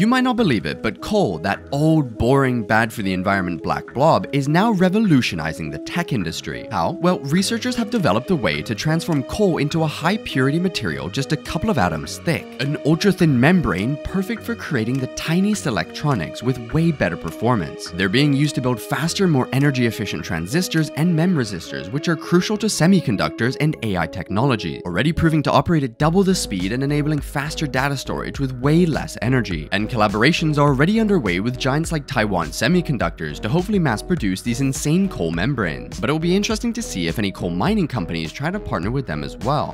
You might not believe it, but coal, that old, boring, bad for the environment black blob, is now revolutionizing the tech industry. How? Well, researchers have developed a way to transform coal into a high purity material just a couple of atoms thick. An ultra thin membrane perfect for creating the tiniest electronics with way better performance. They're being used to build faster, more energy efficient transistors and memristors, which are crucial to semiconductors and AI technology, already proving to operate at double the speed and enabling faster data storage with way less energy. And collaborations are already underway with giants like Taiwan Semiconductors to hopefully mass produce these insane coal membranes. But it will be interesting to see if any coal mining companies try to partner with them as well.